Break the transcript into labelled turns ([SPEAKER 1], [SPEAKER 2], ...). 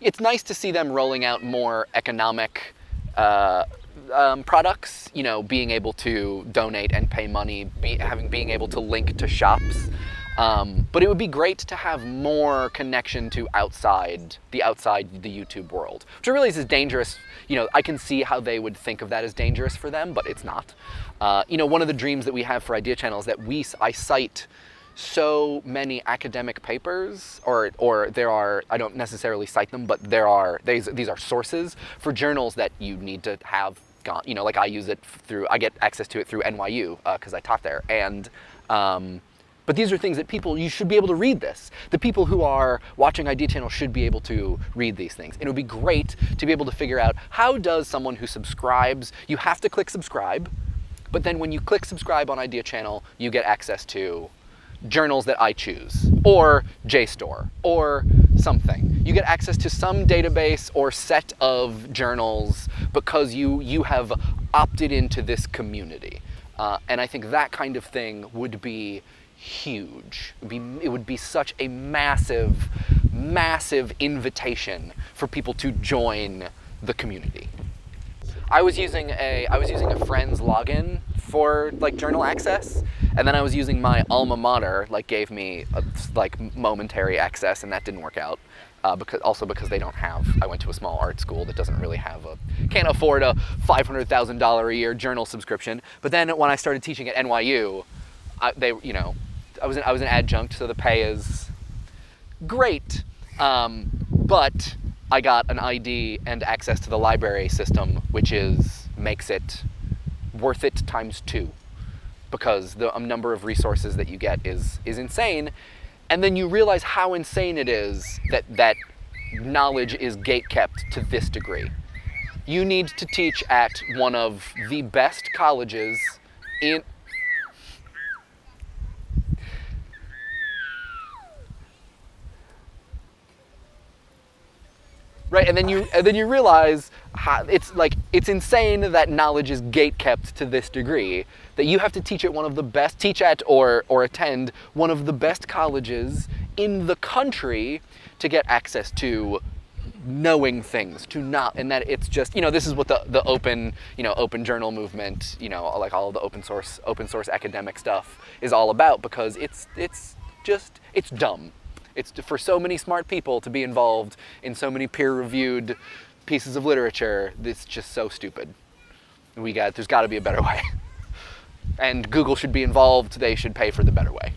[SPEAKER 1] it's nice to see them rolling out more economic uh, um, products. You know, being able to donate and pay money, be, having being able to link to shops. Um, but it would be great to have more connection to outside the outside the YouTube world, which I realize is dangerous. You know, I can see how they would think of that as dangerous for them, but it's not. Uh, you know, one of the dreams that we have for Idea Channel is that we I cite so many academic papers, or or there are I don't necessarily cite them, but there are these these are sources for journals that you need to have gone. You know, like I use it through I get access to it through NYU because uh, I taught there, and um, but these are things that people you should be able to read this. The people who are watching Idea Channel should be able to read these things. And it would be great to be able to figure out how does someone who subscribes, you have to click subscribe, but then when you click subscribe on Idea Channel, you get access to journals that I choose, or JSTOR, or something. You get access to some database or set of journals because you, you have opted into this community. Uh, and I think that kind of thing would be huge. It would, be, it would be such a massive, massive invitation for people to join the community. I was using a I was using a friend's login for like journal access, and then I was using my alma mater like gave me a, like momentary access, and that didn't work out. Uh, because also because they don't have. I went to a small art school that doesn't really have a can't afford a five hundred thousand dollar a year journal subscription. But then when I started teaching at NYU, I, they you know I was an, I was an adjunct, so the pay is great, um, but I got an ID and access to the library system, which is makes it worth it times two, because the um, number of resources that you get is is insane, and then you realize how insane it is that that knowledge is gate kept to this degree. You need to teach at one of the best colleges in right? And then you and then you realize it's like it's insane that knowledge is gate kept to this degree that you have to teach at one of the best teach at or or attend one of the best colleges in the country to get access to knowing things to not and that it's just you know this is what the the open you know open journal movement you know like all the open source open source academic stuff is all about because it's it's just it's dumb. It's for so many smart people to be involved in so many peer-reviewed pieces of literature. It's just so stupid. We got there's got to be a better way. And Google should be involved. They should pay for the better way.